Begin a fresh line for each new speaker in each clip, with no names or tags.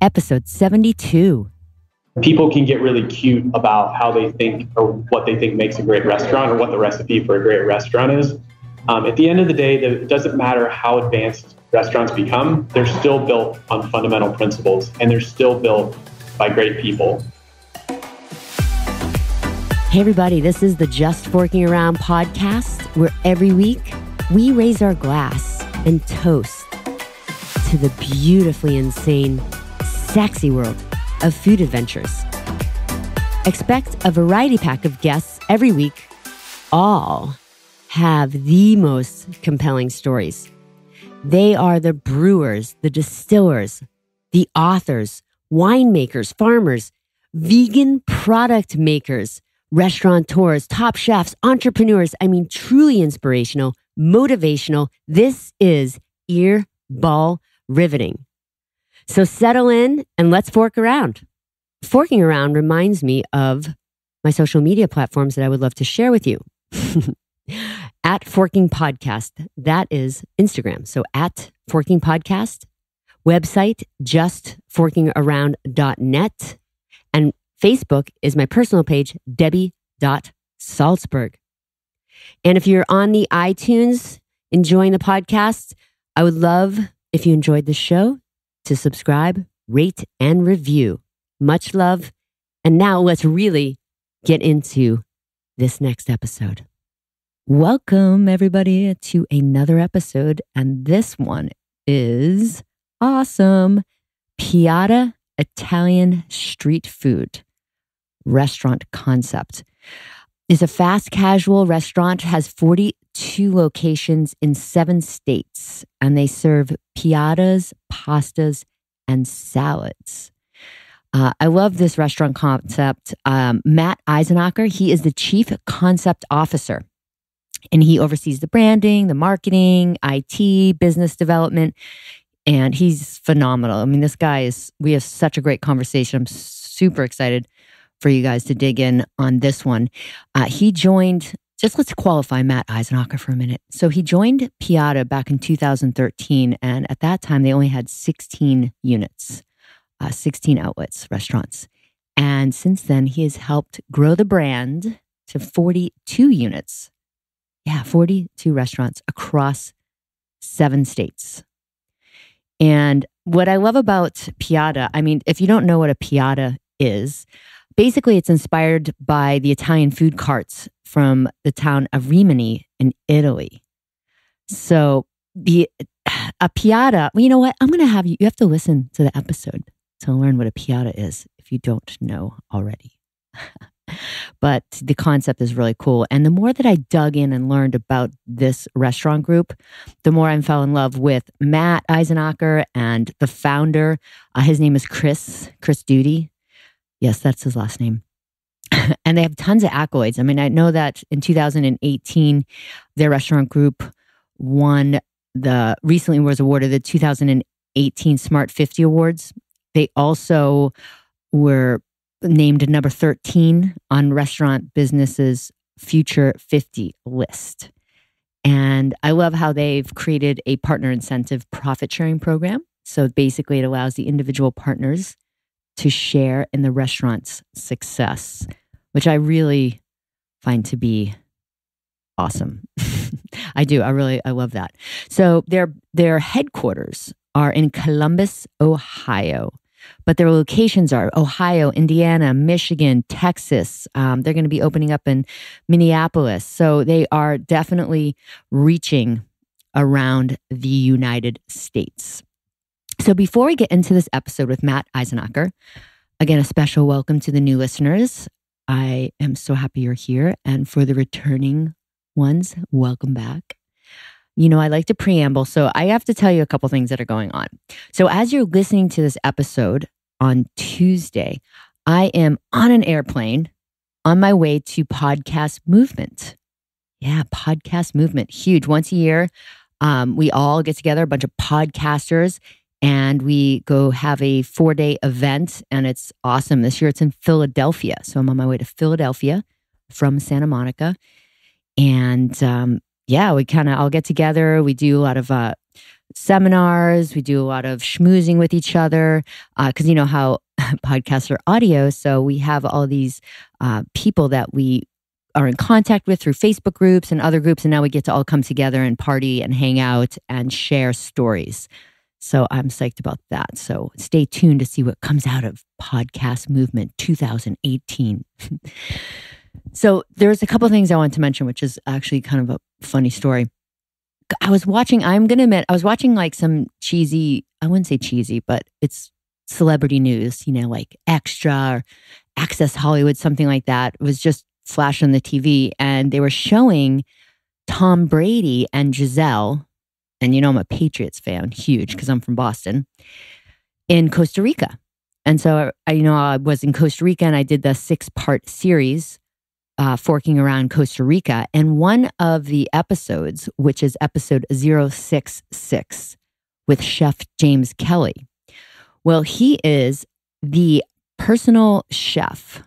episode 72.
People can get really cute about how they think or what they think makes a great restaurant or what the recipe for a great restaurant is. Um, at the end of the day, it doesn't matter how advanced restaurants become, they're still built on fundamental principles and they're still built by great people.
Hey, everybody, this is the Just Forking Around podcast, where every week we raise our glass and toast to the beautifully insane, sexy world of food adventures. Expect a variety pack of guests every week, all have the most compelling stories. They are the brewers, the distillers, the authors, winemakers, farmers, vegan product makers, restaurateurs, top chefs, entrepreneurs. I mean, truly inspirational, motivational. This is ear ball riveting. So settle in and let's fork around. Forking around reminds me of my social media platforms that I would love to share with you. at Forking Podcast. That is Instagram. So at Forking Podcast, website justforkingaround.net, and Facebook is my personal page, Debi.Saltzberg. And if you're on the iTunes enjoying the podcast, I would love if you enjoyed the show to subscribe, rate, and review. Much love. And now let's really get into this next episode. Welcome, everybody, to another episode. And this one is awesome Piada Italian Street Food Restaurant Concept. is a fast casual restaurant, has 42 locations in seven states, and they serve piadas, pastas, and salads. Uh, I love this restaurant concept. Um, Matt Eisenacher, he is the chief concept officer and he oversees the branding, the marketing, IT, business development. And he's phenomenal. I mean, this guy is, we have such a great conversation. I'm super excited for you guys to dig in on this one. Uh, he joined, just let's qualify Matt Eisenacher for a minute. So he joined Piada back in 2013. And at that time, they only had 16 units, uh, 16 outlets, restaurants. And since then, he has helped grow the brand to 42 units yeah, 42 restaurants across seven states. And what I love about Piada, I mean, if you don't know what a Piada is, basically it's inspired by the Italian food carts from the town of Rimini in Italy. So the a Piada, well, you know what? I'm going to have you, you have to listen to the episode to learn what a Piada is if you don't know already. but the concept is really cool. And the more that I dug in and learned about this restaurant group, the more I fell in love with Matt Eisenacher and the founder. Uh, his name is Chris, Chris Duty. Yes, that's his last name. and they have tons of accolades. I mean, I know that in 2018, their restaurant group won the recently was awarded the 2018 Smart 50 Awards. They also were named number 13 on Restaurant Business's Future 50 list. And I love how they've created a partner incentive profit sharing program. So basically, it allows the individual partners to share in the restaurant's success, which I really find to be awesome. I do. I really I love that. So their their headquarters are in Columbus, Ohio but their locations are Ohio, Indiana, Michigan, Texas. Um, they're going to be opening up in Minneapolis. So they are definitely reaching around the United States. So before we get into this episode with Matt Eisenacher, again, a special welcome to the new listeners. I am so happy you're here. And for the returning ones, welcome back you know, I like to preamble. So I have to tell you a couple things that are going on. So as you're listening to this episode on Tuesday, I am on an airplane on my way to Podcast Movement. Yeah, Podcast Movement, huge. Once a year, um, we all get together, a bunch of podcasters, and we go have a four day event, and it's awesome. This year it's in Philadelphia. So I'm on my way to Philadelphia from Santa Monica. And um, yeah, we kind of all get together. We do a lot of uh, seminars. We do a lot of schmoozing with each other because uh, you know how podcasts are audio. So we have all these uh, people that we are in contact with through Facebook groups and other groups. And now we get to all come together and party and hang out and share stories. So I'm psyched about that. So stay tuned to see what comes out of Podcast Movement 2018. so there's a couple things I want to mention, which is actually kind of a funny story. I was watching, I'm going to admit, I was watching like some cheesy, I wouldn't say cheesy, but it's celebrity news, you know, like Extra or Access Hollywood, something like that. It was just flash on the TV and they were showing Tom Brady and Gisele. And you know, I'm a Patriots fan, huge, because I'm from Boston, in Costa Rica. And so, I, you know, I was in Costa Rica and I did the six part series, uh, Forking Around Costa Rica. And one of the episodes, which is episode 066 with Chef James Kelly, well, he is the personal chef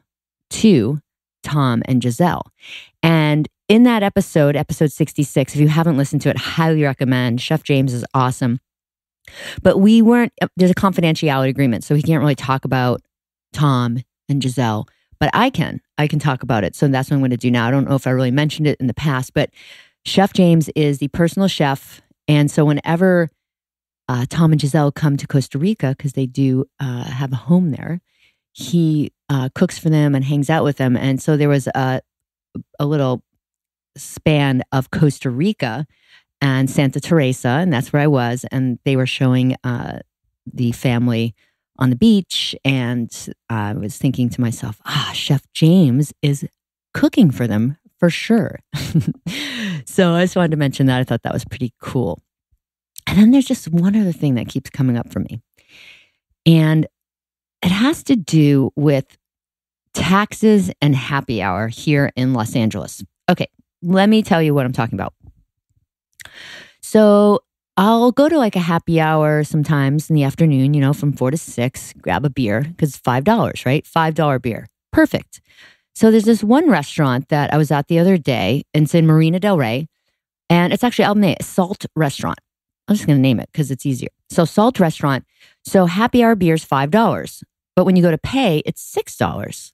to Tom and Gisele. And in that episode, episode 66, if you haven't listened to it, highly recommend. Chef James is awesome. But we weren't, uh, there's a confidentiality agreement. So he can't really talk about Tom and Gisele, but I can. I can talk about it. So that's what I'm going to do now. I don't know if I really mentioned it in the past, but Chef James is the personal chef. And so whenever uh, Tom and Gisele come to Costa Rica, because they do uh, have a home there, he uh, cooks for them and hangs out with them. And so there was a, a little span of Costa Rica and Santa Teresa, and that's where I was. And they were showing uh, the family on the beach. And I was thinking to myself, ah, Chef James is cooking for them for sure. so I just wanted to mention that. I thought that was pretty cool. And then there's just one other thing that keeps coming up for me. And it has to do with taxes and happy hour here in Los Angeles. Okay, let me tell you what I'm talking about. So I'll go to like a happy hour sometimes in the afternoon, you know, from four to six, grab a beer because $5, right? $5 beer. Perfect. So there's this one restaurant that I was at the other day. And It's in Marina Del Rey. And it's actually, I'll name it Salt Restaurant. I'm just going to name it because it's easier. So Salt Restaurant. So happy hour beer is $5. But when you go to pay, it's $6.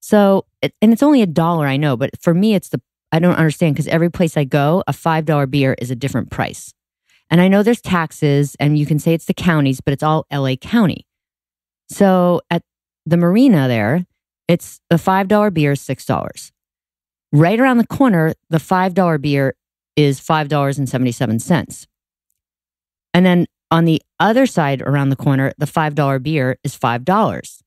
So, and it's only a dollar, I know, but for me, it's the, I don't understand because every place I go, a $5 beer is a different price. And I know there's taxes and you can say it's the counties, but it's all LA County. So at the marina there, it's the $5 beer is $6. Right around the corner, the $5 beer is $5.77. And then on the other side around the corner, the $5 beer is $5.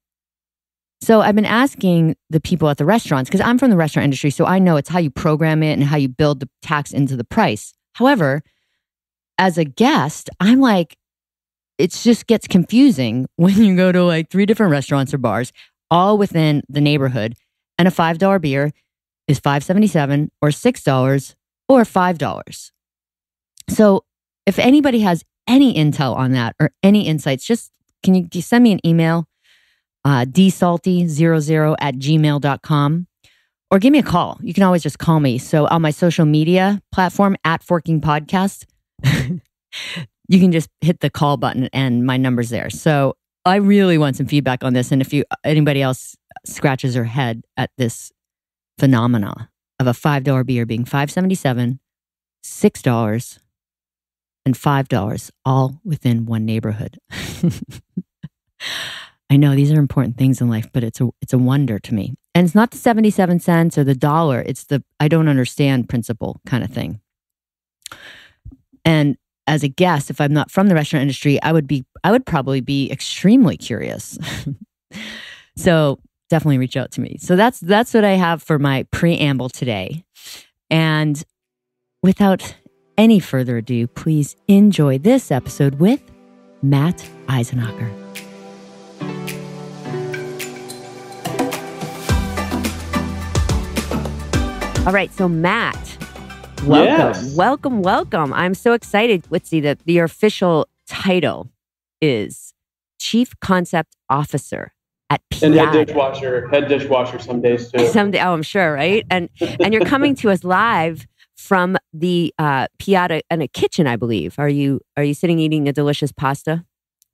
So I've been asking the people at the restaurants because I'm from the restaurant industry, so I know it's how you program it and how you build the tax into the price. However, as a guest, I'm like, it just gets confusing when you go to like three different restaurants or bars, all within the neighborhood, and a five dollar beer is five seventy seven or six dollars or five dollars. So if anybody has any intel on that or any insights, just can you send me an email uh, dsalty00 at gmail.com or give me a call. You can always just call me. So on my social media platform at Forking Podcast, you can just hit the call button and my number's there. So I really want some feedback on this. And if you anybody else scratches their head at this phenomena of a five dollar beer being five seventy seven, six dollars, and five dollars, all within one neighborhood. I know these are important things in life, but it's a it's a wonder to me. And it's not the 77 cents or the dollar, it's the I don't understand principle kind of thing. And as a guest, if I'm not from the restaurant industry, I would be I would probably be extremely curious. so definitely reach out to me. So that's that's what I have for my preamble today. And without any further ado, please enjoy this episode with Matt Eisenacher. All right, so Matt, welcome, yes. welcome, welcome. I'm so excited. Let's see the the official title is Chief Concept Officer at.
And head dishwasher, head dishwasher some days too.
Someday, oh, I'm sure, right? And and you're coming to us live from the uh, Piada in a kitchen, I believe. Are you are you sitting eating a delicious pasta?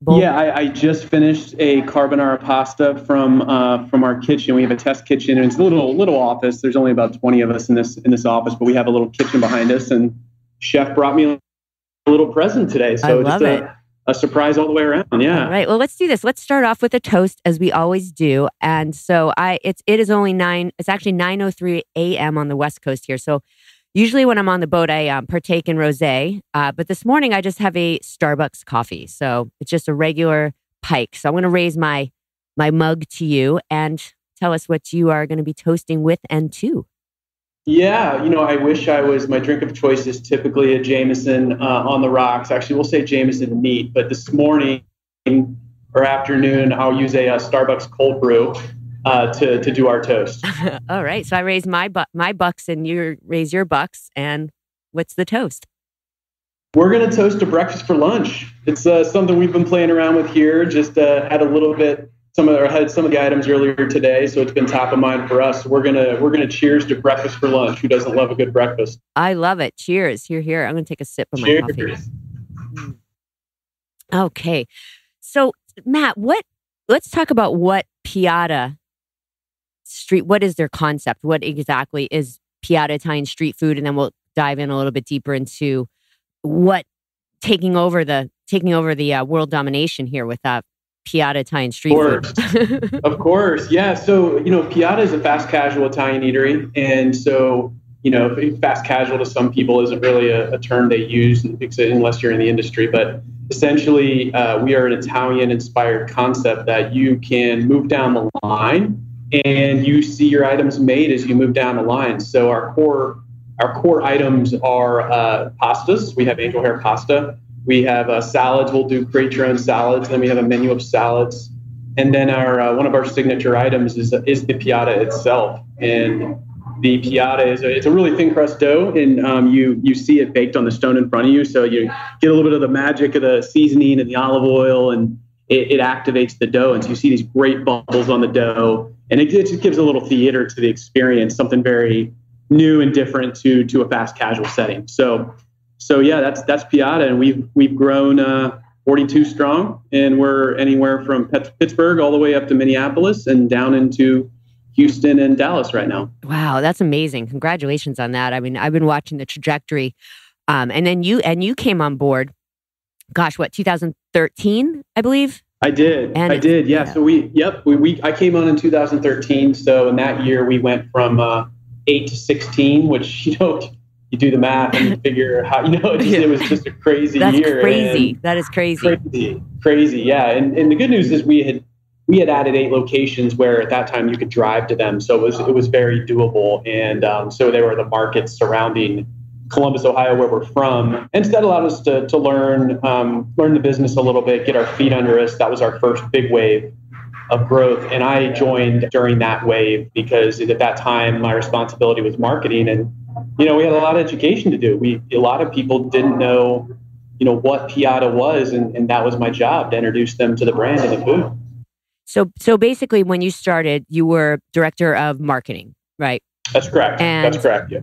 Bowl? Yeah, I, I, just finished a carbonara pasta from uh, from our kitchen. We have a test kitchen, and it's a little little office. There's only about 20 of us in this in this office, but we have a little kitchen behind us. And chef brought me a little present today, so
I love
just
it.
A, a surprise all the way around. Yeah.
All right. Well, let's do this. Let's start off with a toast as we always do. And so I it's it is only 9 it's actually 9:03 a.m. on the West Coast here. So Usually, when I'm on the boat, I um, partake in rosé. Uh, but this morning, I just have a Starbucks coffee, so it's just a regular Pike. So I'm going to raise my my mug to you and tell us what you are going to be toasting with and to.
Yeah, you know, I wish I was. My drink of choice is typically a Jameson uh, on the rocks. Actually, we'll say Jameson neat. But this morning or afternoon, I'll use a, a Starbucks cold brew uh, to to do our toast.
All right. So I raise my bu- my bucks, and you raise your bucks. And what's the toast?
We're gonna toast a breakfast for lunch. It's uh, something we've been playing around with here. Just uh, had a little bit. Some of our had some of the items earlier today, so it's been top of mind for us. We're gonna we're gonna cheers to breakfast for lunch. Who doesn't love a good breakfast?
I love it. Cheers. Here, here. I'm gonna take a sip of cheers. my coffee. Mm. Okay. So Matt, what? Let's talk about what Piada street what is their concept? What exactly is piada italian street food? And then we'll dive in a little bit deeper into what taking over the taking over the uh, world domination here with uh, piada italian street
of
food.
of course. Yeah. So you know piada is a fast casual italian eatery. And so you know fast casual to some people isn't really a, a term they use unless you're in the industry. But essentially uh, we are an italian inspired concept that you can move down the line and you see your items made as you move down the line. So our core our core items are uh, pastas. We have angel hair pasta. We have uh, salads. We'll do create your own salads. Then we have a menu of salads. And then our uh, one of our signature items is is the piada itself. And the piada is a, it's a really thin crust dough, and um, you you see it baked on the stone in front of you. So you get a little bit of the magic of the seasoning and the olive oil, and it, it activates the dough. And so you see these great bubbles on the dough and it, it just gives a little theater to the experience, something very new and different to to a fast casual setting. So so yeah, that's that's Piada, and we've we've grown uh, 42 strong, and we're anywhere from Pittsburgh all the way up to Minneapolis and down into Houston and Dallas right now.
Wow, that's amazing! Congratulations on that. I mean, I've been watching the trajectory, um, and then you and you came on board. Gosh, what 2013, I believe.
I did. And I did. Yeah. So we, yep. We, we, I came on in 2013. So in that year, we went from uh, eight to 16, which you know, you do the math and you figure how you know it, just, it was just a crazy
That's
year.
Crazy. That is crazy.
Crazy. Crazy. Yeah. And and the good news is we had we had added eight locations where at that time you could drive to them, so it was it was very doable. And um, so they were the markets surrounding Columbus, Ohio, where we're from. And that allowed us to, to learn um, learn the business a little bit, get our feet under us. That was our first big wave of growth. And I joined during that wave because at that time my responsibility was marketing, and you know we had a lot of education to do. We a lot of people didn't know you know what Piada was, and, and that was my job to introduce them to the brand and the food.
So so basically, when you started, you were director of marketing, right?
That's correct. And That's correct. Yeah.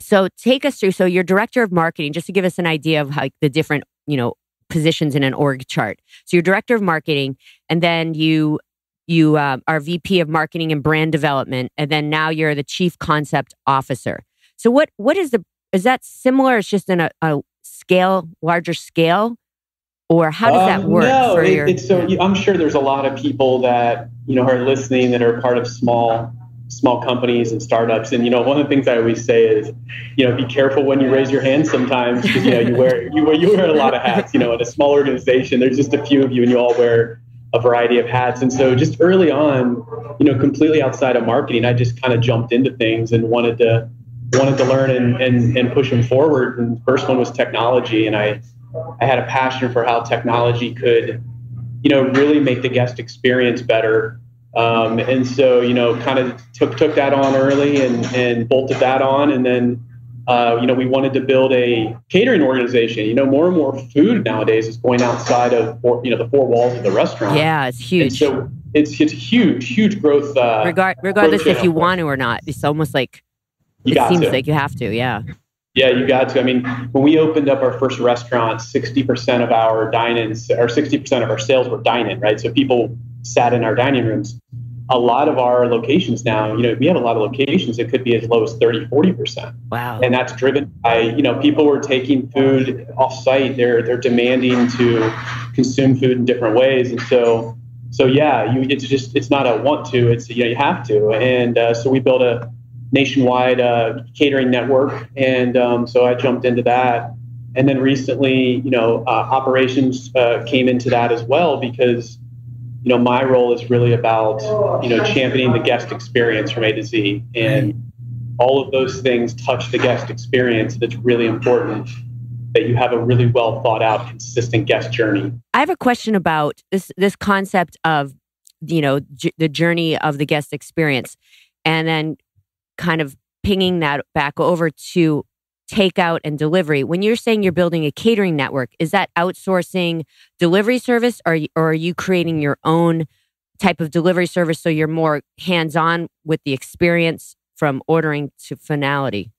So take us through. So you're director of marketing, just to give us an idea of like the different, you know, positions in an org chart. So you're director of marketing, and then you you uh, are VP of marketing and brand development, and then now you're the chief concept officer. So what what is the is that similar? It's just in a, a scale, larger scale, or how does that um, work?
No,
it, your,
it's so. I'm sure there's a lot of people that you know are listening that are part of small small companies and startups. And you know, one of the things I always say is, you know, be careful when you raise your hand sometimes because you know you wear you wear you wear a lot of hats. You know, in a small organization, there's just a few of you, and you all wear a variety of hats. And so, just early on, you know, completely outside of marketing, I just kind of jumped into things and wanted to wanted to learn and, and, and push them forward. And the first one was technology, and I I had a passion for how technology could, you know, really make the guest experience better um, and so, you know, kind of took took that on early and, and bolted that on. And then, uh, you know, we wanted to build a catering organization. You know, more and more food nowadays is going outside of, four, you know, the four walls of the restaurant.
Yeah, it's huge.
And so it's, it's huge, huge growth. Uh,
Regard, regardless growth if you want to or not, it's almost like
you
it seems
to.
like you have to. Yeah.
Yeah, you got to. I mean, when we opened up our first restaurant, 60% of our dine-ins or 60% of our sales were dine-in, right? So people sat in our dining rooms. A lot of our locations now, you know, we have a lot of locations that could be as low as 30, 40%.
Wow.
And that's driven by, you know, people were taking food off site. They're they're demanding to consume food in different ways. And so so yeah, you it's just it's not a want to, it's you know, you have to. And uh, so we built a nationwide uh, catering network, and um, so I jumped into that. And then recently, you know, uh, operations uh, came into that as well because, you know, my role is really about, you know, championing the guest experience from A to Z, and all of those things touch the guest experience. That's really important that you have a really well thought out, consistent guest journey.
I have a question about this this concept of, you know, j- the journey of the guest experience, and then kind of pinging that back over to takeout and delivery. When you're saying you're building a catering network, is that outsourcing delivery service or, or are you creating your own type of delivery service so you're more hands on with the experience from ordering to finality?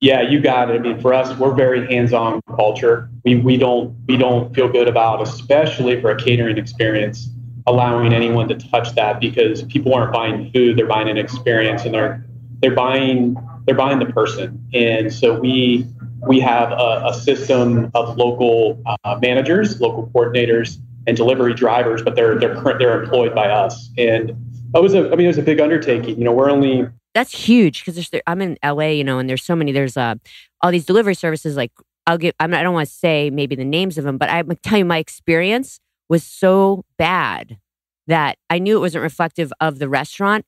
Yeah, you got it. I mean, for us, we're very hands-on culture. We we don't we don't feel good about, especially for a catering experience, allowing anyone to touch that because people aren't buying food; they're buying an experience, and they're they're buying they're buying the person, and so we we have a, a system of local uh, managers, local coordinators, and delivery drivers, but they're they're they're employed by us, and it was a I mean it was a big undertaking. You know, we're only
that's huge because I'm in LA, you know, and there's so many. There's uh, all these delivery services. Like I'll give. I'm, I don't want to say maybe the names of them, but I'm tell you my experience was so bad that I knew it wasn't reflective of the restaurant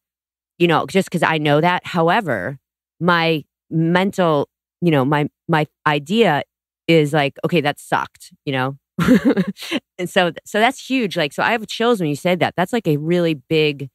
you know, just because I know that. However, my mental, you know, my my idea is like, okay, that sucked, you know. and so so that's huge. Like, so I have chills when you said that. That's like a really big,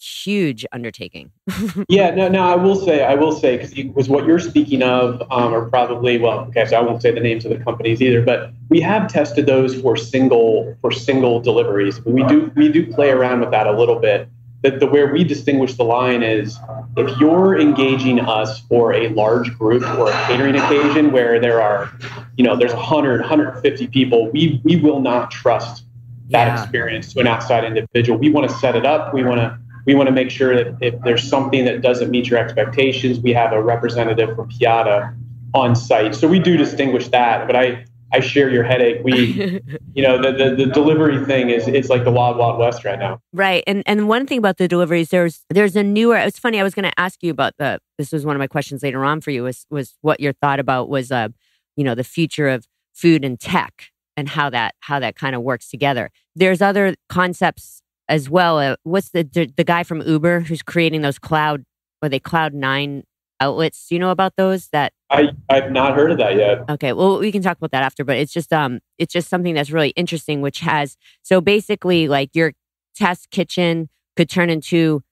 huge undertaking.
yeah, no, no, I will say, I will say, because what you're speaking of um, are probably well, okay, so I won't say the names of the companies either, but we have tested those for single for single deliveries. We do we do play around with that a little bit that the where we distinguish the line is if you're engaging us for a large group or a catering occasion where there are, you know, there's 100, 150 people, we we will not trust that yeah. experience to an outside individual. We want to set it up. We want to we want to make sure that if there's something that doesn't meet your expectations, we have a representative from Piada on site. So we do distinguish that. But I I share your headache. We, you know, the, the, the delivery thing is it's like the wild wild west right now.
Right, and and one thing about the deliveries, there's there's a newer. It's funny. I was going to ask you about the. This was one of my questions later on for you. Was was what your thought about was uh, you know, the future of food and tech and how that how that kind of works together. There's other concepts as well. Uh, what's the, the the guy from Uber who's creating those cloud or they cloud nine outlets. Do you know about those? That
I I've not heard of that yet.
Okay, well we can talk about that after. But it's just um it's just something that's really interesting, which has so basically like your test kitchen could turn into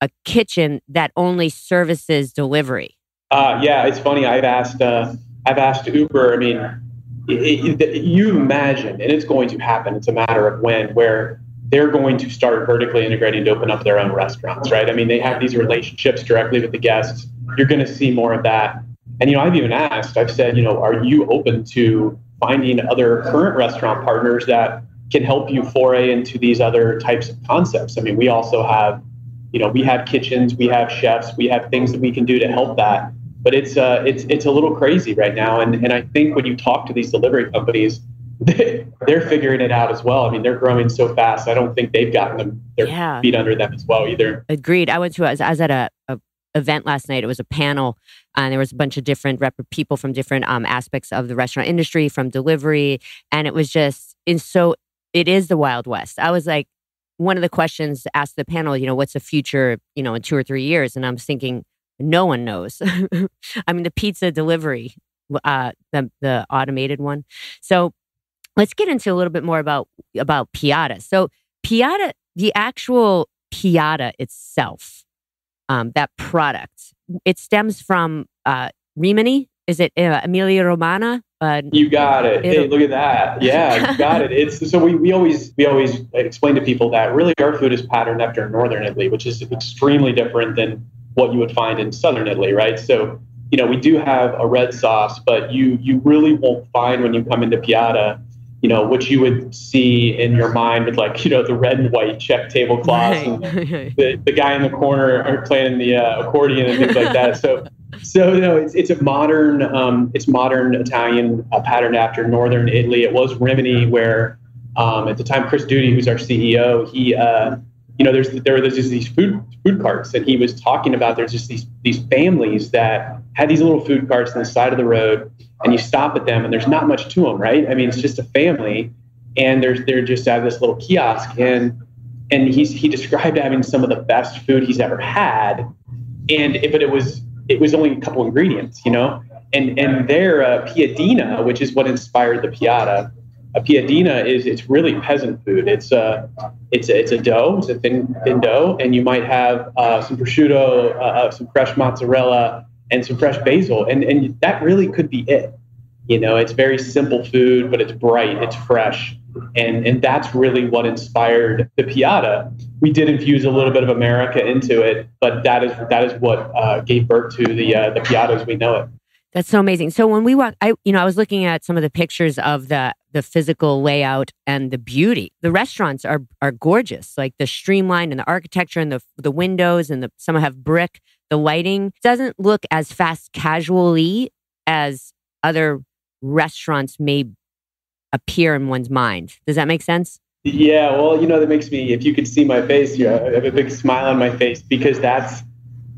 a kitchen that only services delivery.
Uh, yeah, it's funny. I've asked uh, I've asked Uber. I mean, it, it, you imagine, and it's going to happen. It's a matter of when, where they're going to start vertically integrating to open up their own restaurants, right? I mean, they have these relationships directly with the guests you're going to see more of that. And, you know, I've even asked, I've said, you know, are you open to finding other current restaurant partners that can help you foray into these other types of concepts? I mean, we also have, you know, we have kitchens, we have chefs, we have things that we can do to help that. But it's uh, it's it's a little crazy right now, and and I think when you talk to these delivery companies, they, are figuring it out as well. I mean, they're growing so fast. I don't think they've gotten them their yeah. feet under them as well either.
Agreed. I went to I was, I was at a, a event last night. It was a panel, and there was a bunch of different rep- people from different um, aspects of the restaurant industry, from delivery, and it was just in so. It is the Wild West. I was like, one of the questions asked the panel, you know, what's the future, you know, in two or three years, and I'm thinking, no one knows. I mean, the pizza delivery, uh, the the automated one. So let's get into a little bit more about about Piada. So Piada, the actual Piada itself um, that product. It stems from uh, Rimini. Is it uh, Emilia Romagna?
Uh, you got it. Hey, look at that. Yeah, you got it. It's so we, we always we always explain to people that really our food is patterned after northern Italy, which is extremely different than what you would find in southern Italy, right? So you know, we do have a red sauce, but you you really won't find when you come into Piada, you know, what you would see in your mind with like, you know, the red and white check tablecloths right. and the, the guy in the corner playing the uh, accordion and things like that. So, so you know, it's, it's a modern, um, it's modern Italian uh, patterned after Northern Italy. It was Rimini where um, at the time, Chris Duty, who's our CEO, he, uh, you know, there's there there's just these food food carts, and he was talking about there's just these these families that had these little food carts on the side of the road, and you stop at them, and there's not much to them, right? I mean, it's just a family, and there's they're just at this little kiosk, and and he's he described having some of the best food he's ever had, and but it was it was only a couple ingredients, you know, and and their uh, piadina, which is what inspired the piada a piadina is it's really peasant food. It's a it's a, it's a dough, it's a thin thin dough, and you might have uh, some prosciutto, uh, uh, some fresh mozzarella, and some fresh basil, and and that really could be it. You know, it's very simple food, but it's bright, it's fresh, and and that's really what inspired the piada. We did infuse a little bit of America into it, but that is that is what uh, gave birth to the uh, the piada as we know it.
That's so amazing. So when we walk, I you know I was looking at some of the pictures of the the physical layout and the beauty. The restaurants are are gorgeous, like the streamline and the architecture and the the windows and the some have brick. The lighting doesn't look as fast casually as other restaurants may appear in one's mind. Does that make sense?
Yeah, well, you know, that makes me. If you could see my face, you I have a big smile on my face because that's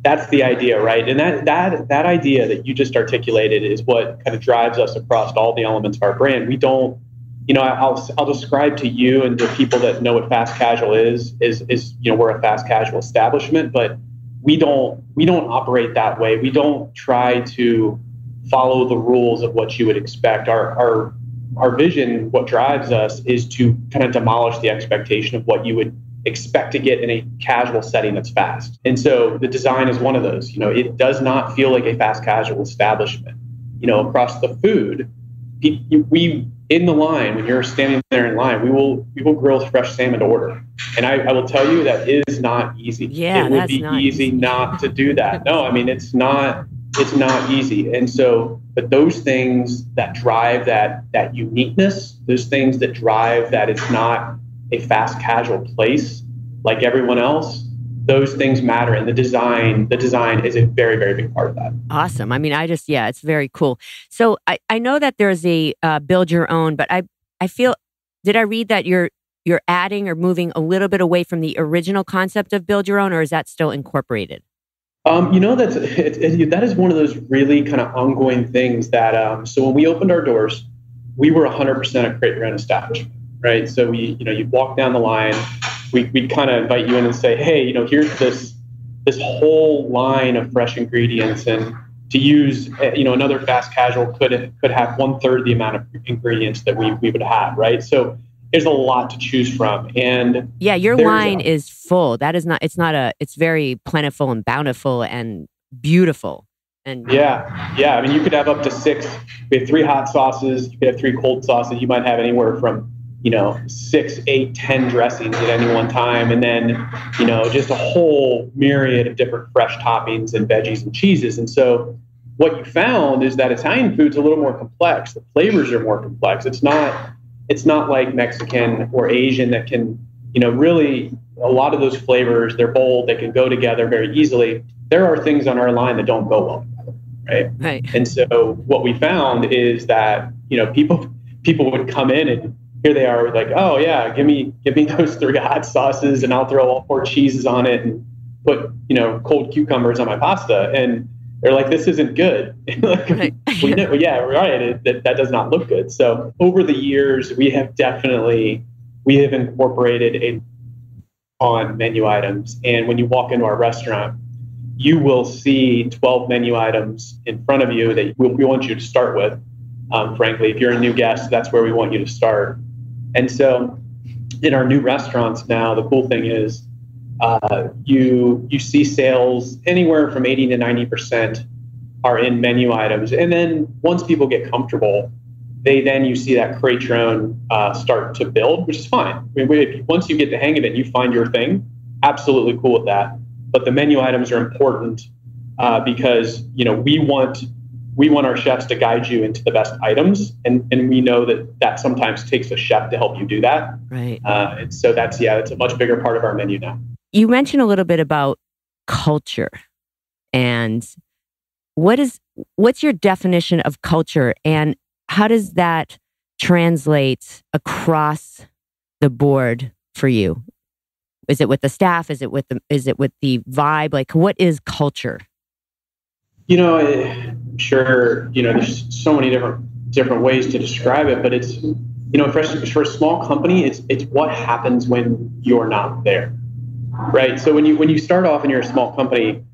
that's the idea, right? And that that that idea that you just articulated is what kind of drives us across all the elements of our brand. We don't, you know, I'll I'll describe to you and to people that know what fast casual is is is you know we're a fast casual establishment, but we don't we don't operate that way. We don't try to follow the rules of what you would expect. Our our our vision, what drives us, is to kind of demolish the expectation of what you would expect to get in a casual setting that's fast. And so the design is one of those. You know, it does not feel like a fast casual establishment. You know, across the food, we in the line when you're standing there in line, we will we will grill fresh salmon to order. And I, I will tell you that is not easy.
Yeah,
it would
be
easy,
easy
not to do that. No, I mean it's not it's not easy. And so, but those things that drive that that uniqueness, those things that drive that it's not a fast casual place like everyone else those things matter and the design the design is a very very big part of that.
Awesome. I mean i just yeah it's very cool. So i, I know that there's a uh, build your own but i i feel did i read that you're you're adding or moving a little bit away from the original concept of build your own or is that still incorporated?
Um, you know that's it, it, that is one of those really kind of ongoing things that um, so when we opened our doors we were 100% a create your own establishment right? So we, you know, you'd walk down the line, we, we'd kind of invite you in and say, hey, you know, here's this this whole line of fresh ingredients, and to use, eh, you know, another fast casual could could have one third the amount of ingredients that we we would have, right? So there's a lot to choose from, and
yeah, your line a, is full. That is not. It's not a. It's very plentiful and bountiful and beautiful. And
yeah, yeah. I mean, you could have up to six. We have three hot sauces. You could have three cold sauces. You might have anywhere from you know, six, eight, ten dressings at any one time, and then, you know, just a whole myriad of different fresh toppings and veggies and cheeses. And so, what you found is that Italian food's a little more complex. The flavors are more complex. It's not, it's not like Mexican or Asian that can, you know, really a lot of those flavors. They're bold. They can go together very easily. There are things on our line that don't go well together, right?
Right.
And so, what we found is that you know people people would come in and here they are like, oh yeah, give me give me those three hot sauces and I'll throw all four cheeses on it and put you know cold cucumbers on my pasta. And they're like this isn't good. Like, right. we know, yeah right it, that, that does not look good. So over the years we have definitely we have incorporated a on menu items. And when you walk into our restaurant you will see 12 menu items in front of you that we, we want you to start with. Um, frankly if you're a new guest that's where we want you to start and so in our new restaurants now, the cool thing is uh, you you see sales anywhere from 80 to 90 percent are in menu items, and then once people get comfortable, they then you see that create your own uh, start to build, which is fine. I mean, if, once you get the hang of it, you find your thing. Absolutely cool with that. But the menu items are important uh, because you know we want we want our chefs to guide you into the best items, and and we know that that sometimes takes a chef to help you do that.
Right.
Uh, and so that's yeah, it's a much bigger part of our menu now.
You mentioned a little bit about culture, and what is what's your definition of culture, and how does that translate across the board for you? Is it with the staff? Is it with the is it with the vibe? Like, what is culture?
You know, I'm sure you know there's so many different different ways to describe it, but it's you know for, for a small company, it's it's what happens when you're not there, right? So when you when you start off and you're a small company,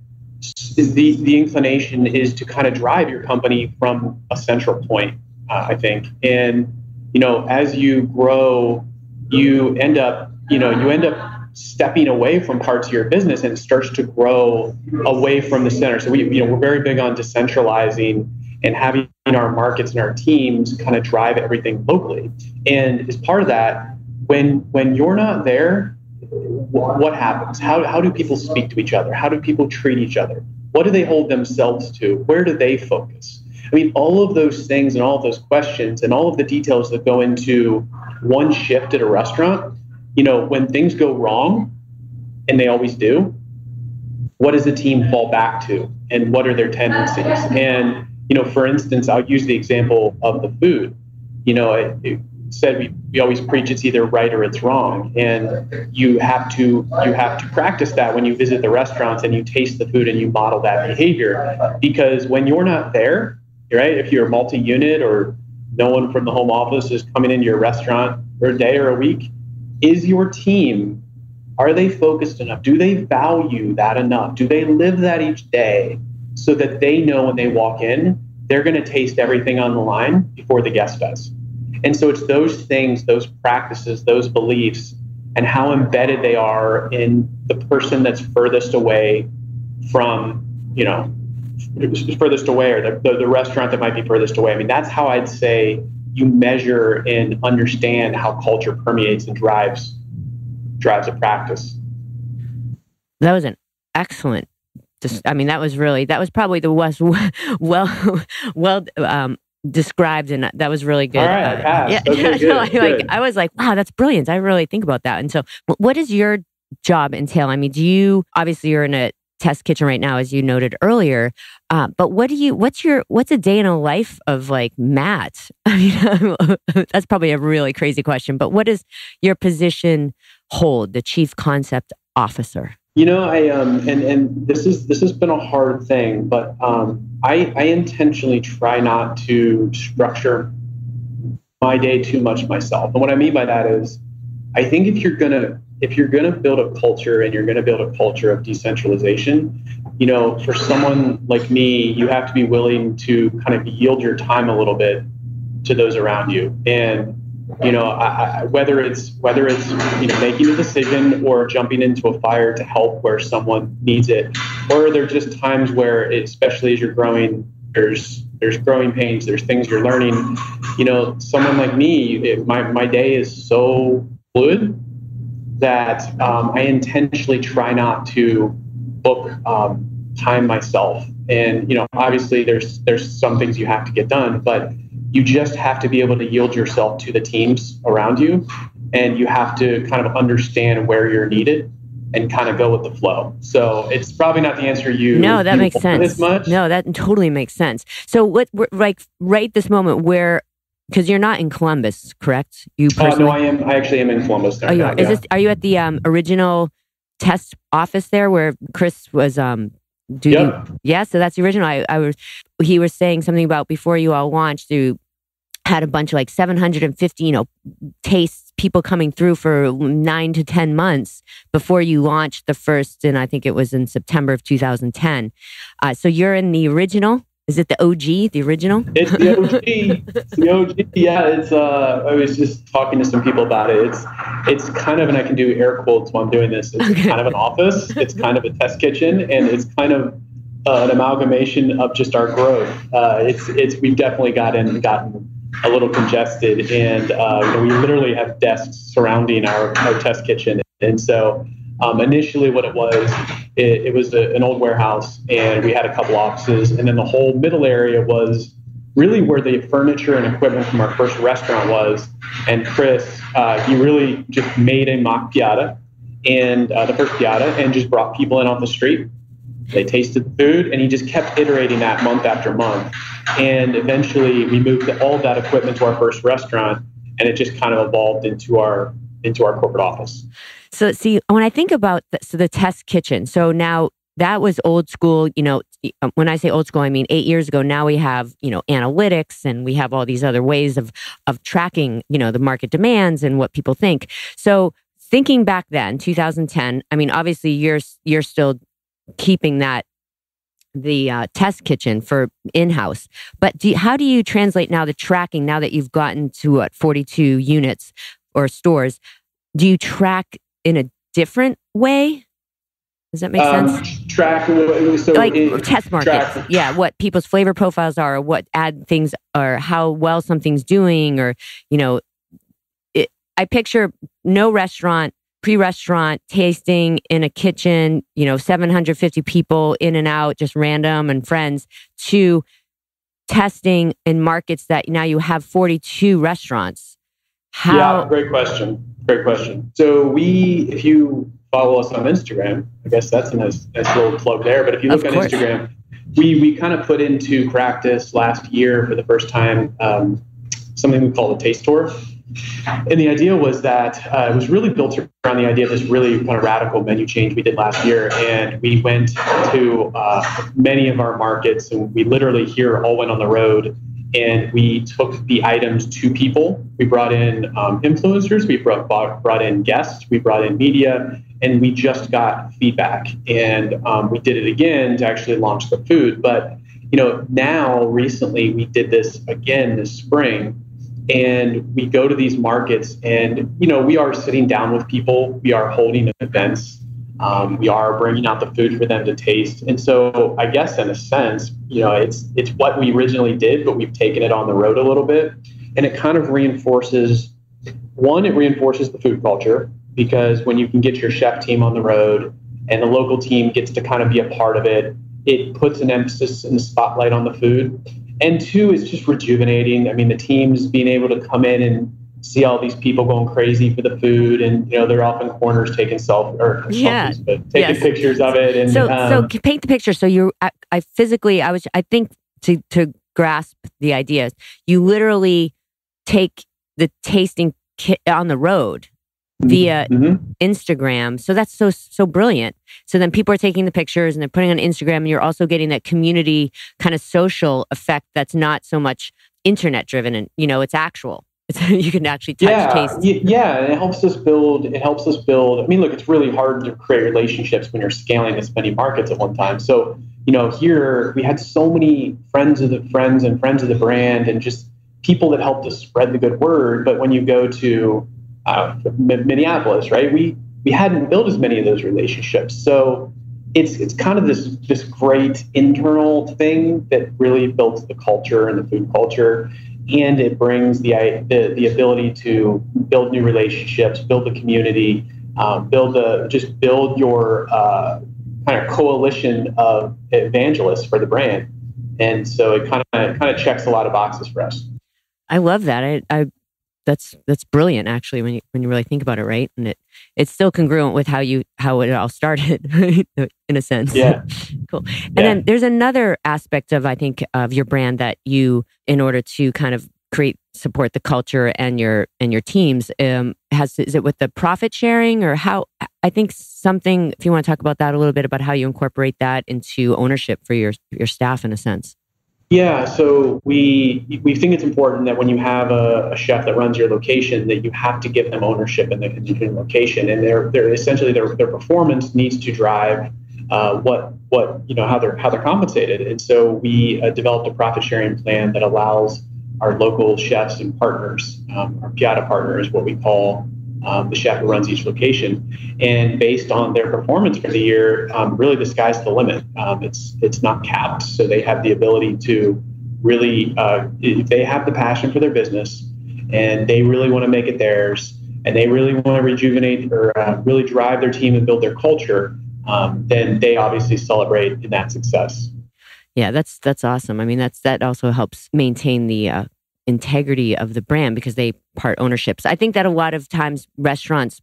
the the inclination is to kind of drive your company from a central point, uh, I think, and you know as you grow, you end up you know you end up stepping away from parts of your business and it starts to grow away from the center. So we, you know, we're very big on decentralizing and having our markets and our teams kind of drive everything locally. And as part of that, when when you're not there, what happens? How, how do people speak to each other? How do people treat each other? What do they hold themselves to? Where do they focus? I mean, all of those things and all of those questions and all of the details that go into one shift at a restaurant you know, when things go wrong, and they always do, what does the team fall back to? And what are their tendencies? And, you know, for instance, I'll use the example of the food. You know, it, it said we, we always preach it's either right or it's wrong. And you have to you have to practice that when you visit the restaurants and you taste the food and you model that behavior. Because when you're not there, right, if you're multi-unit or no one from the home office is coming into your restaurant for a day or a week, is your team are they focused enough? Do they value that enough? Do they live that each day so that they know when they walk in they're going to taste everything on the line before the guest does? And so it's those things those practices those beliefs and how embedded they are in the person that's furthest away from you know furthest away or the, the, the restaurant that might be furthest away. I mean that's how i'd say you measure and understand how culture permeates and drives drives a practice.
That was an excellent. I mean, that was really that was probably the most well well um, described, and that was really good. All
right, uh,
yeah, okay, so I, like I was like, wow, that's brilliant. I really think about that. And so, what does your job entail? I mean, do you obviously you're in a test kitchen right now, as you noted earlier. Uh, but what do you? What's your? What's a day in a life of like Matt? I mean, that's probably a really crazy question. But what does your position hold? The chief concept officer.
You know, I um, and and this is this has been a hard thing, but um, I I intentionally try not to structure my day too much myself. And what I mean by that is, I think if you're gonna if you're going to build a culture and you're going to build a culture of decentralization, you know, for someone like me, you have to be willing to kind of yield your time a little bit to those around you. And you know, I, I, whether it's whether it's you know making a decision or jumping into a fire to help where someone needs it, or there are just times where, especially as you're growing, there's there's growing pains, there's things you're learning. You know, someone like me, it, my my day is so fluid that um, I intentionally try not to book um, time myself. And you know, obviously, there's there's some things you have to get done, but you just have to be able to yield yourself to the teams around you, and you have to kind of understand where you're needed and kind of go with the flow. So it's probably not the answer you.
No, that makes sense. No, that totally makes sense. So what, like right this moment, where because you're not in Columbus, correct?
You personally? Uh, no, I am. I actually am in Columbus.
Are you, is this? Are you at the um, original test office there where Chris was um, doing? Yep. Yeah, so that's the original. I, I was. He was saying something about before you all launched. You had a bunch of like 750, you know, tastes people coming through for nine to 10 months before you launched the first, and I think it was in September of 2010. Uh, so you're in the original is it the OG, the original?
It's the OG. it's the OG. Yeah, it's. Uh, I was just talking to some people about it. It's, it's kind of, and I can do air quotes while I'm doing this. It's okay. kind of an office. It's kind of a test kitchen, and it's kind of uh, an amalgamation of just our growth. Uh, it's, it's. We've definitely gotten gotten a little congested, and uh, you know, we literally have desks surrounding our, our test kitchen, and so Um, initially, what it was, it, it was a, an old warehouse, and we had a couple offices, and then the whole middle area was really where the furniture and equipment from our first restaurant was. And Chris, uh, he really just made a mock piada, and uh, the first piada, and just brought people in off the street. They tasted the food, and he just kept iterating that month after month. And eventually, we moved all that equipment to our first restaurant, and it just kind of evolved into our into our corporate office.
So, see, when I think about the, so the test kitchen, so now that was old school. You know, um, when I say old school, I mean eight years ago. Now we have you know analytics, and we have all these other ways of of tracking you know the market demands and what people think. So, thinking back then, 2010. I mean, obviously, you're you're still keeping that the uh, test kitchen for in-house but do how do you translate now the tracking now that you've gotten to what 42 units or stores do you track in a different way? Does that make um, sense?
Track
so like it, test markets. Track. Yeah, what people's flavor profiles are, what ad things are, how well something's doing, or you know, it, I picture no restaurant pre-restaurant tasting in a kitchen, you know, 750 people in and out, just random and friends, to testing in markets that now you have 42 restaurants.
How? Yeah, great question. Great question. So we, if you follow us on Instagram, I guess that's a nice, nice little plug there. But if you look on Instagram, we we kind of put into practice last year for the first time um, something we call the taste tour. And the idea was that uh, it was really built around the idea of this really kind of radical menu change we did last year. And we went to uh, many of our markets, and we literally here all went on the road and we took the items to people. We brought in um, influencers, we brought, brought in guests, we brought in media, and we just got feedback. And um, we did it again to actually launch the food. But you know, now recently we did this again this spring, and we go to these markets, and you know, we are sitting down with people, we are holding events um, we are bringing out the food for them to taste, and so I guess in a sense, you know, it's it's what we originally did, but we've taken it on the road a little bit, and it kind of reinforces. One, it reinforces the food culture because when you can get your chef team on the road and the local team gets to kind of be a part of it, it puts an emphasis and spotlight on the food. And two, it's just rejuvenating. I mean, the teams being able to come in and see all these people going crazy for the food, and you know they're off in corners taking self or yeah. selfies, but taking yes. pictures of it. And
so, um, so paint the picture. So you, I, I physically, I was, I think to to grasp the ideas, you literally take the tasting kit on the road mm-hmm. via mm-hmm. Instagram. So that's so so brilliant. So then people are taking the pictures and they're putting on Instagram and you're also getting that community kind of social effect that's not so much internet driven and you know it's actual. you can actually touch
yeah,
taste.
Yeah, and it helps us build. It helps us build. I mean, look, it's really hard to create relationships when you're scaling this many markets at one time. So, you know, here we had so many friends of the friends and friends of the brand, and just people that helped us spread the good word. But when you go to uh, Minneapolis, right, we we hadn't built as many of those relationships. So it's it's kind of this this great internal thing that really builds the culture and the food culture and it brings the, the, the ability to build new relationships, build the community, um, build the just build your uh, kind of coalition of evangelists for the brand. And so it kind of kind of checks a lot of boxes for us.
I love that. I, I that's that's brilliant actually when you when you really think about it, right? And it it's still congruent with how you how it all started, in a sense.
Yeah.
cool. And yeah. then there's another aspect of I think of your brand that you, in order to kind of create support the culture and your and your teams, um, has is it with the profit sharing or how? I think something. If you want to talk about that a little bit about how you incorporate that into ownership for your your staff in a sense.
Yeah, so we we think it's important that when you have a, a, chef that runs your location, that you have to give them ownership in the, location, and their their essentially their their performance needs to drive uh, what what you know how they're how they're compensated. And so we uh, developed a profit sharing plan that allows our local chefs and partners, um, our Piada partners, what we call um, the chef who runs each location, and based on their performance for the year, um, really the sky's the limit. Um, it's it's not capped, so they have the ability to really, uh, if they have the passion for their business and they really want to make it theirs, and they really want to rejuvenate or uh, really drive their team and build their culture, um, then they obviously celebrate in that success.
Yeah, that's that's awesome. I mean, that's that also helps maintain the uh, integrity of the brand because they part ownerships. I think that a lot of times restaurants,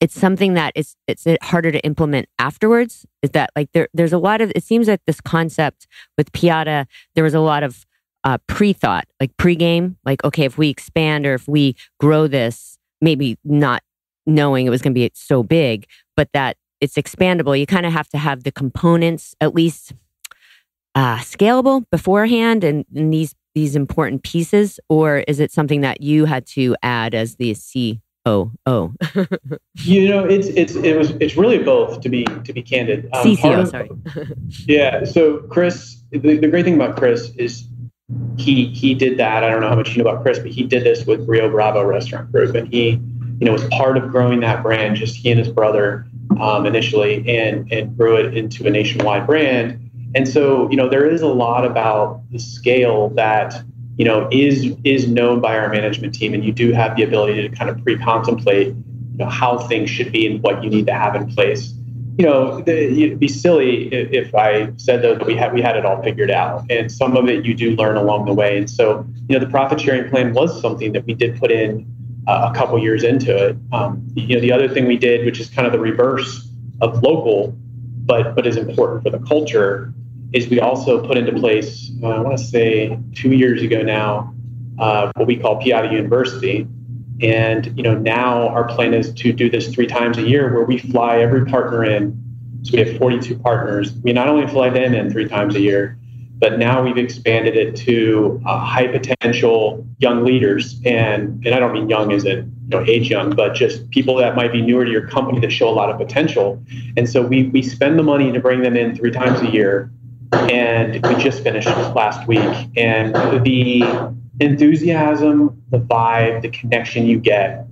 it's something that it's it's harder to implement afterwards. Is that like there there's a lot of it seems like this concept with Piada, there was a lot of uh, pre-thought, like pre-game, like okay, if we expand or if we grow this, maybe not knowing it was going to be so big, but that it's expandable. You kind of have to have the components at least uh, scalable beforehand and, and these these important pieces, or is it something that you had to add as the COO?
you know, it's it's it was it's really both to be to be candid.
Um, CCO, of, sorry.
yeah. So Chris, the, the great thing about Chris is he he did that. I don't know how much you know about Chris, but he did this with Rio Bravo Restaurant Group, and he you know was part of growing that brand. Just he and his brother um, initially, and and grew it into a nationwide brand. And so you know there is a lot about the scale that you know is is known by our management team, and you do have the ability to kind of pre-contemplate you know how things should be and what you need to have in place you know, the, it'd be silly if I said that we had we had it all figured out. And some of it you do learn along the way. And so, you know, the profit sharing plan was something that we did put in uh, a couple years into it. Um, you know, the other thing we did, which is kind of the reverse of local, but but is important for the culture, is we also put into place. Uh, I want to say two years ago now, uh, what we call Piada University, and you know, now our plan is to do this three times a year, where we fly every partner in. So we have 42 partners. We not only fly them in three times a year, but now we've expanded it to uh, high potential young leaders, and and I don't mean young as in know age young, but just people that might be newer to your company that show a lot of potential. And so we we spend the money to bring them in three times a year, and we just finished last week, and the enthusiasm, the vibe, the connection you get,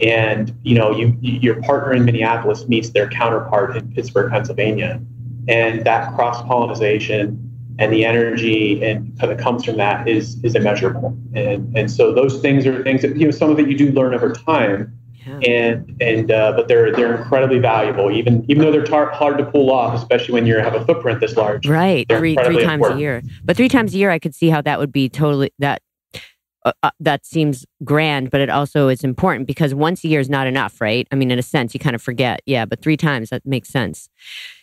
and you know, you your partner in Minneapolis meets their counterpart in Pittsburgh, Pennsylvania, and that cross pollination and the energy and kind of comes from that is is immeasurable. And and so those things are things that you know some of it you do learn over time. Yeah. And and uh, but they're they're incredibly valuable, even even though they're tar- hard to pull off, especially when you have a footprint this large.
Right, three three times important. a year. But three times a year, I could see how that would be totally that uh, uh, that seems grand, but it also is important because once a year is not enough, right? I mean, in a sense, you kind of forget. Yeah, but three times that makes sense.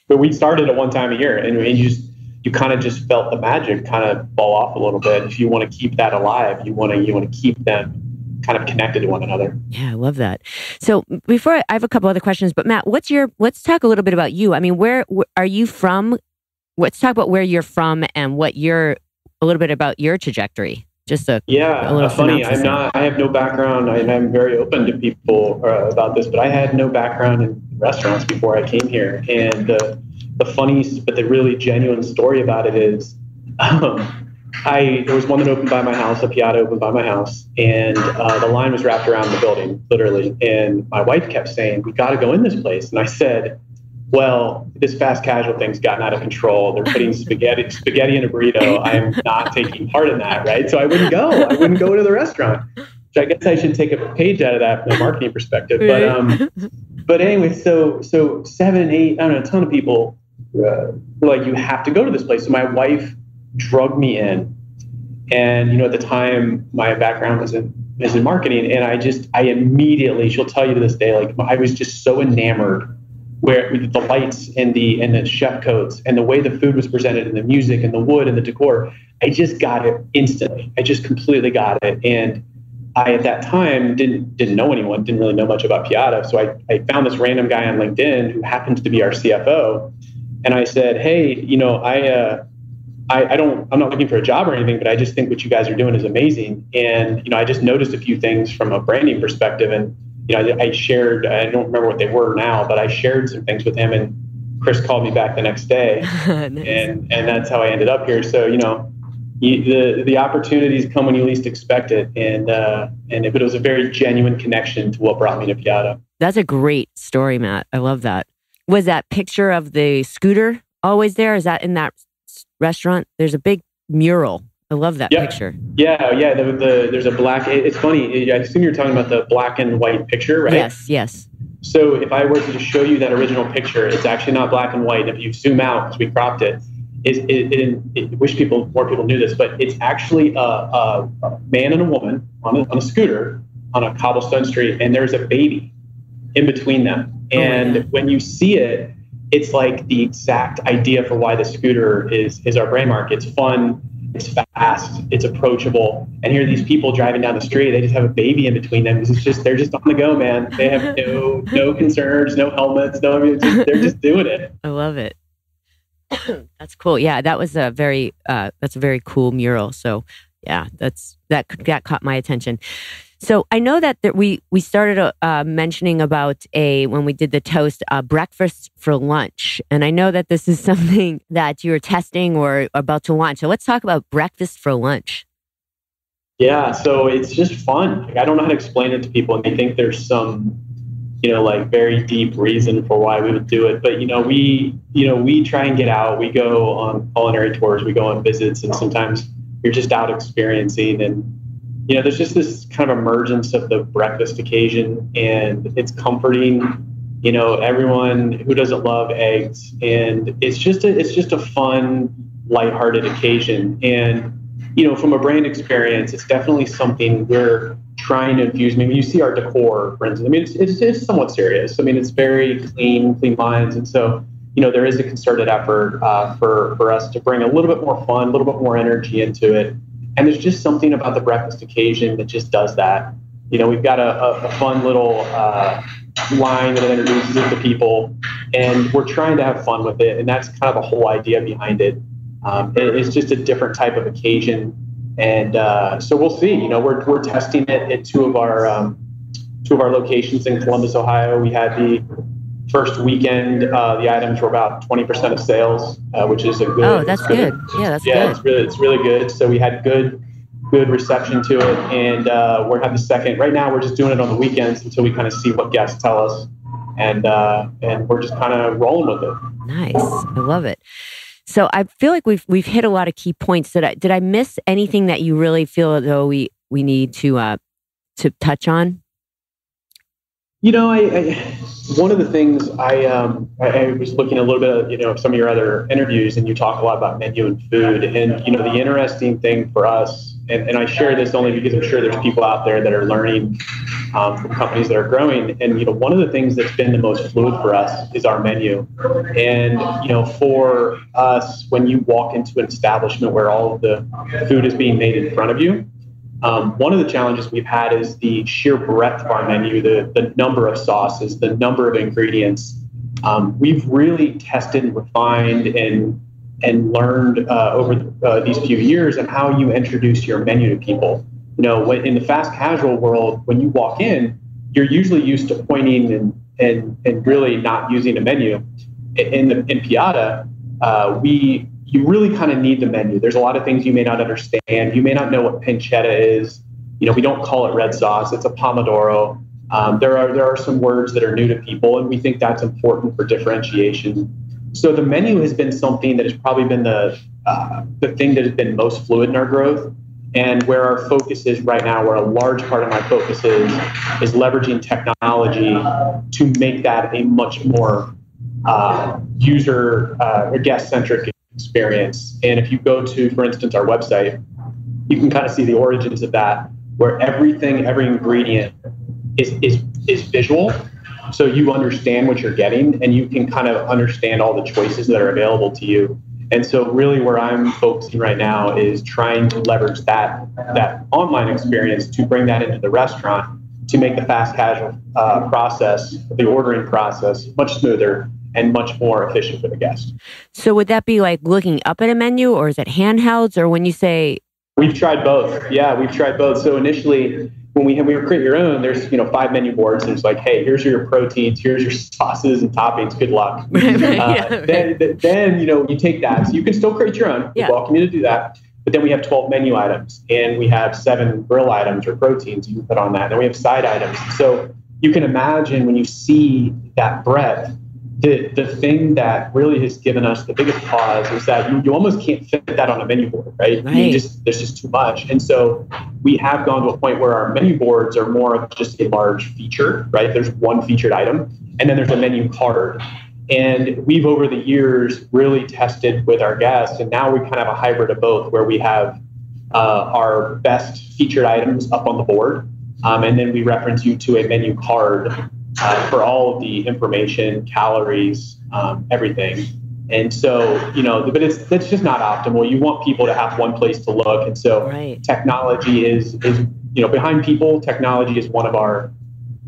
But we started at one time a year, and, and you just you kind of just felt the magic kind of fall off a little bit. If you want to keep that alive, you want to you want to keep them kind of connected to one another.
Yeah, I love that. So before I, I have a couple other questions, but Matt, what's your? Let's talk a little bit about you. I mean, where, where are you from? Let's talk about where you're from and what you're a little bit about your trajectory. Just a
yeah,
a little
funny. I'm not. I have no background. I, am very open to people uh, about this, but I had no background in restaurants before I came here. And uh, the funny, but the really genuine story about it is, um, I there was one that opened by my house, a Piada opened by my house, and uh, the line was wrapped around the building, literally. And my wife kept saying, "We got to go in this place," and I said well, this fast casual thing's gotten out of control. They're putting spaghetti spaghetti in a burrito. I am not taking part in that, right? So I wouldn't go. I wouldn't go to the restaurant. So I guess I should take a page out of that from a marketing perspective. But um, but anyway, so so seven, eight, I don't know, a ton of people uh, were like, you have to go to this place. So my wife drugged me in, and you know, at the time, my background was in is in marketing, and I just I immediately, she'll tell you to this day, like I was just so enamored where the lights and the and the chef coats and the way the food was presented and the music and the wood and the decor, I just got it instantly. I just completely got it. And I at that time didn't didn't know anyone, didn't really know much about Piada. So I, I found this random guy on LinkedIn who happens to be our CFO. And I said, Hey, you know, I uh I, I don't I'm not looking for a job or anything, but I just think what you guys are doing is amazing. And you know, I just noticed a few things from a branding perspective and you know, I, I shared, I don't remember what they were now, but I shared some things with him and Chris called me back the next day nice. and, and that's how I ended up here. So, you know, you, the, the opportunities come when you least expect it. And, uh, and it, but it was a very genuine connection to what brought me to Piada.
That's a great story, Matt. I love that. Was that picture of the scooter always there? Is that in that restaurant? There's a big mural I love that
Yeah.
picture.
Yeah, yeah. The, the, there's a black. it- It's funny. I assume you're talking about the black and white picture, right?
Yes, yes.
So if I were to just show you that original picture, it's actually not black and white. If you zoom out, because we cropped it, it, it, it, it, wish people more people knew this, but it's actually a, a, a man and a woman on a, on a scooter on a cobblestone street, and there's a baby in between them.
Oh,
And
yeah.
when you see it, it's like the exact idea for why the scooter is is our brain mark. It's fun, it's fast, it's approachable. And here are these people driving down the street. They just have a baby in between them. It's just they're just on the go, man. They have no no concerns, no helmets, no. I mean, just, they're just doing it.
I love it. that's cool. Yeah, that was a very uh, that's a very cool mural. So yeah, that's that that caught my attention. So I know that, that we we started uh, uh, mentioning about a when we did the toast uh, breakfast for lunch, and I know that this is something that you're testing or about to launch. So let's talk about breakfast for lunch.
Yeah, so it's just fun. Like, I don't know how to explain it to people, and they think there's some, you know, like very deep reason for why we would do it. But you know, we, you know, we try and get out. We go on culinary tours. We go on visits, and sometimes you're just out experiencing. And you know, there's just this kind of emergence of the breakfast occasion, and it's comforting. You know, everyone who doesn't love eggs, and it's just a, it's just a fun, lighthearted occasion, and you know, from a brand experience, it's definitely something we're trying to infuse. I mean, you see our decor, for instance. I mean, it's, it's, it's somewhat serious. I mean, it's very clean, clean lines. And so, you know, there is a concerted effort uh, for, for us to bring a little bit more fun, a little bit more energy into it. And there's just something about the breakfast occasion that just does that. You know, we've got a, a, fun little uh, line that introduces it to people, and we're trying to have fun with it. And that's kind of the whole idea behind it. Um, it- it's just a different type of occasion, and uh, so we'll see. You know, we're we're testing it at two of our um, two of our locations in Columbus, Ohio. We had the first weekend. Uh, the items were about twenty percent of sales, uh, which is a good.
Oh, that's good. Yeah, that's
yeah,
good.
it's really it's really good. So we had good good reception to it, and uh, we're having the second. Right now, we're just doing it on the weekends until we kind of see what guests tell us, and uh, and we're just kind of rolling with it.
Nice. I love it. So I feel like we've we've hit a lot of key points. Did I did I miss anything that you really feel though we we need to uh to touch on?
You know, I, I one of the things I um I, I was looking a little bit at you know some of your other interviews, and you talk a lot about menu and food, and you know the interesting thing for us, and, and I share this only because I'm sure there's people out there that are learning um, from companies that are growing, and you know one of the things that's been the most fluid for us is our menu, and you know for us when you walk into an establishment where all of the food is being made in front of you, um, one of the challenges we've had is the sheer breadth of our menu, the, the number of sauces, the number of ingredients. Um, we've really tested and refined and and learned uh, over uh, these few years on how you introduce your menu to people. You know, when, in the fast casual world, when you walk in, you're usually used to pointing and and, and really not using a menu. In the in Piada, uh, we you really kind of need the menu. There's a lot of things you may not understand. You may not know what pancetta is. You know, we don't call it red sauce. It's a pomodoro. Um, there are there are some words that are new to people, and we think that's important for differentiation. So the menu has been something that has probably been the uh, the thing that has been most fluid in our growth, and where our focus is right now. Where a large part of my focus is is leveraging technology to make that a much more uh, user uh, or guest centric experience. And if you go to, for instance, our website, you can kind of see the origins of that, where everything, every ingredient is is is visual. So you understand what you're getting, and you can kind of understand all the choices that are available to you. And so, really, where I'm focusing right now is trying to leverage that that online experience to bring that into the restaurant to make the fast casual uh, process, the ordering process, much smoother and much more efficient for the guest.
So would that be like looking up at a menu or is it handhelds or when you say
We've tried both. Yeah, we've tried both. So initially, when we we create your own, there's you know five menu boards, and it's like, hey, here's your proteins, here's your sauces and toppings. Good luck.
Right, right,
Uh,
yeah, right.
then, th- then you know you take that. So you can still create your own.
Yeah.
We're welcome you to do that. But then we have 12 menu items, and we have seven grill items or proteins you can put on that. Then we have side items. So you can imagine when you see that breadth, the, the thing that really has given us the biggest pause is that you, you almost can't fit that on a menu board, right?
right.
You just there's just too much. And so we have gone to a point where our menu boards are more of just a large feature, right? There's one featured item, and then there's a menu card. And we've over the years really tested with our guests, and now we kind of have a hybrid of both, where we have uh, our best featured items up on the board, um, and then we reference you to a menu card uh, for all of the information, calories, um, everything. And so, you know, but it's that's just not optimal. You want people to have one place to look, and so
right.
technology is is you know behind people. Technology is one of our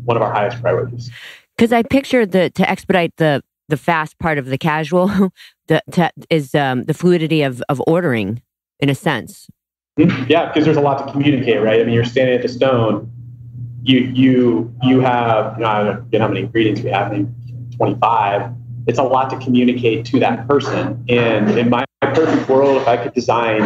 one of our highest priorities.
Because I picture the to expedite the the fast part of the casual, the to, is um, the fluidity of of ordering in a sense.
Mm-hmm. Yeah, because there's a lot to communicate, right? I mean, you're standing at the stone you you you have you know, I don't know how many ingredients we have, maybe 25. It's a lot to communicate to that person. And in my perfect world, if I could design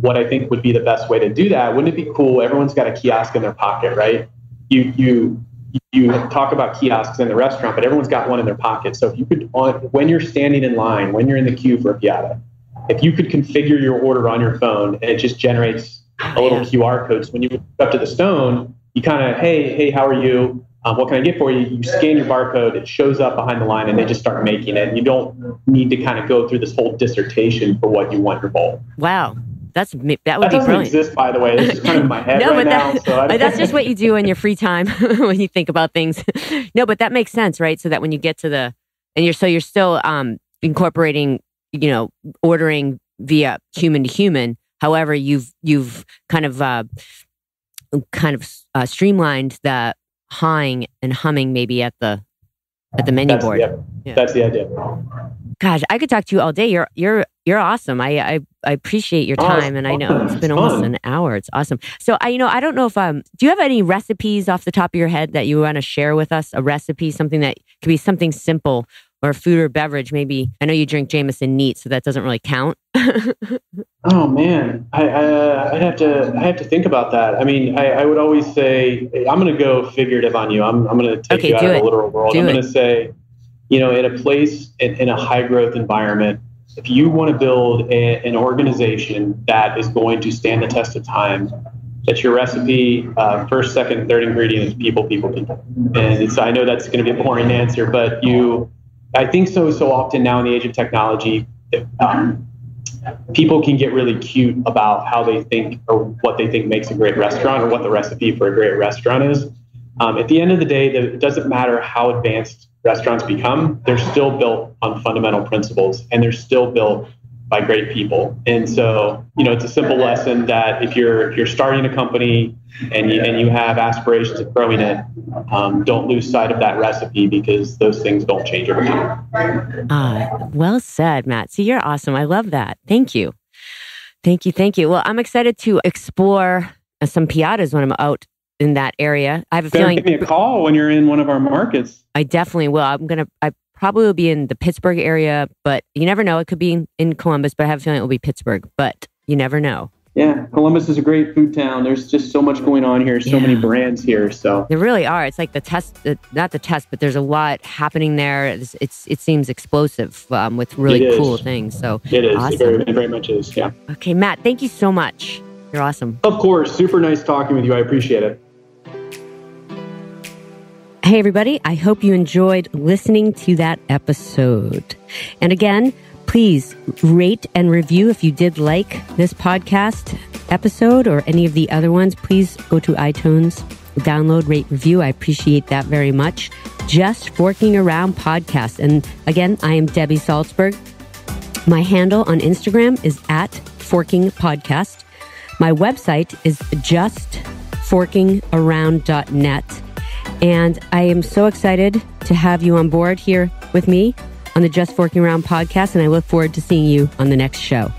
what I think would be the best way to do that, wouldn't it be cool? Everyone's got a kiosk in their pocket, right? You you you talk about kiosks in the restaurant, but everyone's got one in their pocket. So if you could, on, when you're standing in line, when you're in the queue for a piada, if you could configure your order on your phone and it just generates a oh, little yeah. QR code, so when you go up to the stone, you kind of, hey, hey, how are you? Um, what can I get for you? You scan your barcode, it shows up behind the line, and they just start making it. And you don't need to kind of go through this whole dissertation for what you want your bowl.
Wow. That's that would
that
be
doesn't
brilliant.
exist, by the way. This is kind of my head no, right but
that,
now. So
but that's just what you do in your free time when you think about things. no, but that makes sense, right? So that when you get to the and you're so you're still um, incorporating, you know, ordering via human to human. However, you've you've kind of uh, kind of uh, streamlined the hawing and humming maybe at the at the menu
that's
board.
The, yeah. That's the idea.
Gosh, I could talk to you all day. You're you're you're awesome. I I, I appreciate your time, oh, and I know it's been almost an hour. It's awesome. So I you know I don't know if um do you have any recipes off the top of your head that you want to share with us? A recipe, something that could be something simple or food or beverage. Maybe I know you drink Jameson neat, so that doesn't really count.
oh man, I, I I have to I have to think about that. I mean, I, I would always say I'm going to go figurative on you. I'm I'm going to take
okay,
you out
it.
of the literal world.
Do
I'm going to say, you know, in a place in, in a high growth environment, if you want to build a, an organization that is going to stand the test of time, that your recipe, uh, first, second, third ingredient is people, people, people. And so I know that's going to be a boring answer, but you I think so. So often now in the age of technology, um, people can get really cute about how they think or what they think makes a great restaurant or what the recipe for a great restaurant is. Um, at the end of the day, it doesn't matter how advanced restaurants become; they're still built on fundamental principles, and they're still built by great people. And so, you know, it's a simple lesson that if you're if you're starting a company and you, and you have aspirations of growing it, um, don't lose sight of that recipe because those things don't change over time.
Uh, well said, Matt. See, you're awesome. I love that. Thank you. Thank you. Thank you. Well, I'm excited to explore some piadas when I'm out in that area. I have a feeling.
Give me a call when you're in one of our markets.
I definitely will. I'm gonna. I probably will be in the Pittsburgh area, but you never know. It could be in, Columbus, but I have a feeling it will be Pittsburgh. But you never know.
Yeah, Columbus is a great food town. There's just so much going on here, so yeah. many brands here. So
there really are. It's like the test, not the test, but there's a lot happening there. It's, it's it seems explosive um, with really cool things. So
it is.
Awesome.
It very, it very much is. Yeah.
Okay, Matt. Thank you so much. You're awesome.
Of course. Super nice talking with you. I appreciate it.
Hey, everybody. I hope you enjoyed listening to that episode. And again, please rate and review if you did like this podcast episode or any of the other ones. Please go to iTunes, download, rate, review. I appreciate that very much. Just Forking Around Podcast. And again, I am Debi Saltzberg. My handle on Instagram is at Forking Podcast. My website is justforkingaround.net. And I am so excited to have you on board here with me on the Just Forking Around podcast. And I look forward to seeing you on the next show.